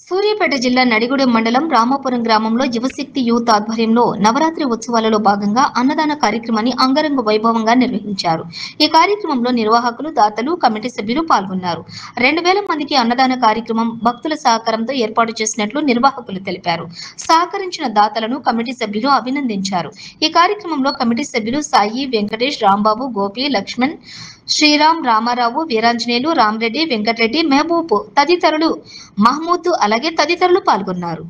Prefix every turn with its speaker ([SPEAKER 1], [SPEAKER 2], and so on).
[SPEAKER 1] సూర్యాపేట జిల్లా నడిగూడెం మండలం రామాపురం గ్రామంలో యువశక్తి యూత్ ఆధ్వర్యంలో నవరాత్రి ఉత్సవాలలో భాగంగా అన్నదాన కార్యక్రమాన్ని అంగరంగ వైభవంగా నిర్వహించారు. ఈ కార్యక్రమంలో నిర్వాహకులు దాతలు కమిటీ సభ్యులు పాల్గొన్నారు. రెండు వేల మందికి అన్నదాన కార్యక్రమం భక్తుల సహకారంతో ఏర్పాటు చేసినట్లు నిర్వాహకులు తెలిపారు. సహకరించిన దాతలను కమిటీ సభ్యులు అభినందించారు. ఈ కార్యక్రమంలో కమిటీ సభ్యులు సాయి వెంకటేష్ రాంబాబు గోపి లక్ష్మణ్ శ్రీరామ్ రామారావు వీరాంజనేయులు రామరెడ్డి వెంకటరెడ్డి మహబూబ్ తదితరులు మహమూద్ అలాగే తదితరులు పాల్గొన్నారు.